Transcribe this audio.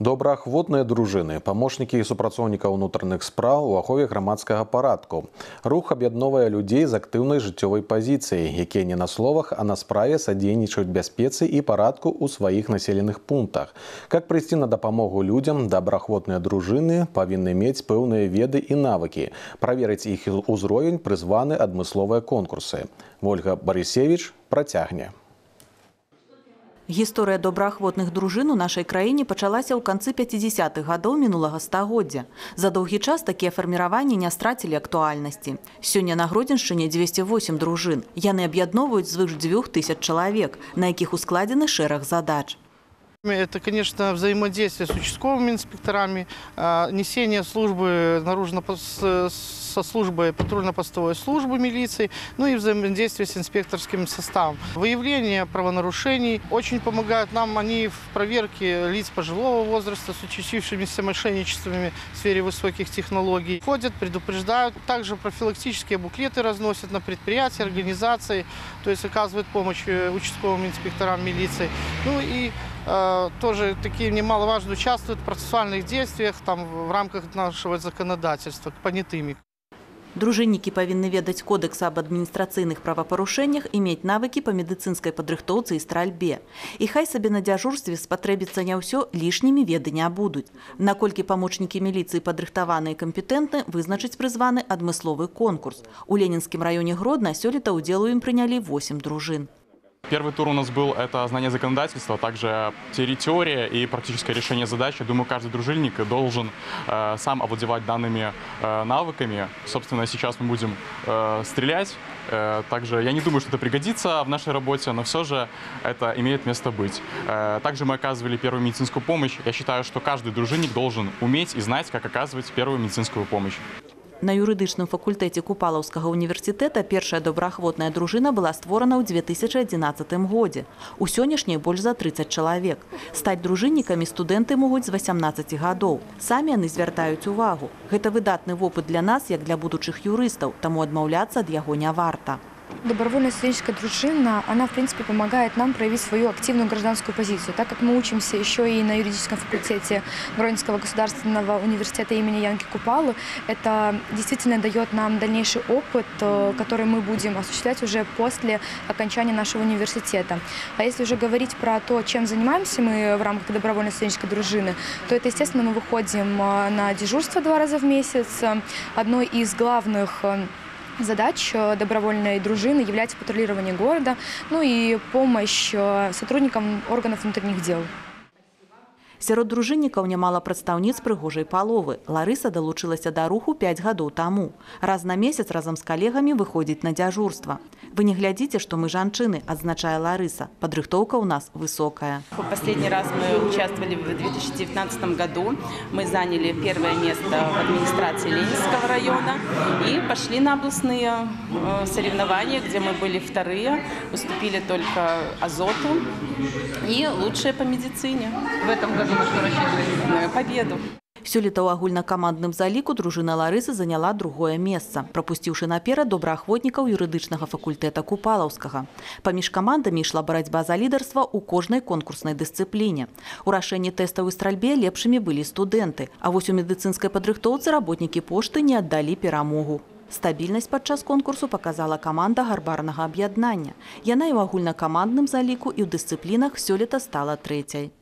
Добраахвотныя дружыны, памочнікі і супрацоўніка ўнутраных спраў у ахове грамадскага парадку. Рух аб'ядновае людзей з актыўнай жыццёвай пазіцыяй, якія не на словах, а на справе садзейнічаюць бяспецы і парадку ў сваіх населеных пунктах. Как прыйсці на дапамогу людзям, добраахвотныя дружыны павінны мець пэўныя веды і навыкі. Праверыць іх узровень прызваны адмысловыя конкурсы. Вольга Барысевіч працягне. Гісторыя добраахвотных дружын у нашай краіне пачалася ў канцы 50-х гадоў мінулага стагоддзя. За доўгі час такія фарміраванні не страцілі актуальнасці. Сёння на Гродзеншчыне 208 дружын. Яны аб'ядноўваюць звыш дзвюх тысяч чалавек, на якіх ускладзены шэраг задач. Это, конечно, взаимодействие с участковыми инспекторами, а, несение службы наружно со службой патрульно-постовой службы милиции, ну и взаимодействие с инспекторским составом. Выявление правонарушений очень помогают нам они в проверке лиц пожилого возраста с участившимися мошенничествами в сфере высоких технологий. Ходят, предупреждают, также профилактические буклеты разносят на предприятия, организации, то есть оказывают помощь э, участковым инспекторам милиции. Ну и тоже такие немаловажно участвуют в процессуальных действиях там, в рамках нашего законодательства, понятыми. Дружыннікі павінны ведаць кодэкс аб адміністрацыйных правапарушэннях і мець навыкі па медыцынскай падрыхтоўцы і стральбе. І хай сабе на дзяжурстве спатрэбіцца не ўсё лішнімі веды не будуць. Наколькі памочнікі міліцыі падрыхтаваны і кампетэнтны, вызначыць прызваны адмысловы конкурс. У ленінскім раёне Гродна сёлета ўдзел у ім прынялі 8 дружын. Первый тур у нас был это знание законодательства, также теория и практическое решение задач. Я думаю, каждый дружинник должен э, сам овладевать данными э, навыками. Собственно, сейчас мы будем э, стрелять. Э, также я не думаю, что это пригодится в нашей работе, но все же это имеет место быть. Э, также мы оказывали первую медицинскую помощь. Я считаю, что каждый дружинник должен уметь и знать, как оказывать первую медицинскую помощь. На юрыдычным факультэце купалаўскага універсітэта першая добраахвотная дружына была створана ў 2011 годзе. У сённяшняй больш за 30 чалавек. Стаць дружыннікамі студэнты могуць з 18 гадоў. Самі яны звяртаюць увагу. Гэта выдатны вопыт для нас, як для будучых юрыстаў, таму адмаўляцца ад яго не варта. Добровольная студенческая дружина, она, в принципе, помогает нам проявить свою активную гражданскую позицию. Так как мы учимся еще и на юридическом факультете Гродненского государственного университета имени Янки Купалы, это действительно дает нам дальнейший опыт, э, который мы будем осуществлять уже после окончания нашего университета. А если уже говорить про то, чем занимаемся мы в рамках добровольной студенческой дружины, то это, естественно, мы выходим э, на дежурство два раза в месяц. Одной из главных э, задач э, добровольной дружины является патрулирование города, ну и помощь э, сотрудникам органов внутренних дел. Сярод дружыннікаў нямала прадстаўніц прыгожай паловы. Ларыса далучылася да руху 5 гадоў таму. Раз на месяц разам з калегамі выходзіць на дзяжурства. Вы не глядзіце, што мы жанчыны, адзначае Ларыса. Падрыхтоўка ў нас высокая. Последний раз мы участвовали в 2019 году. Мы заняли первое место в администрации Ленинского района и пошли на областные э, соревнования, где мы были вторые. Уступили только азоту и лучшие по медицине. В этом году на что рассчитываете? Победу. Сёлета ў агульнакамандным заліку дружына Ларысы заняла другое месца, прапусціўшы наперад добраахвотнікаў юрыдычнага факультэта купалаўскага. Паміж камандамі ішла барацьба за лідарства ў кожнай конкурснай дысцыпліне. У рашэнні тэставай стральбе лепшымі былі студэнты, а вось у медыцынскай падрыхтоўцы работнікі пошты не аддалі перамогу. Стабільнасць падчас конкурсу паказала каманда гарбарнага аб'яднання. Яна і ў агульнакамандным заліку і ў дысцыплінах сёлета стала трэцяй.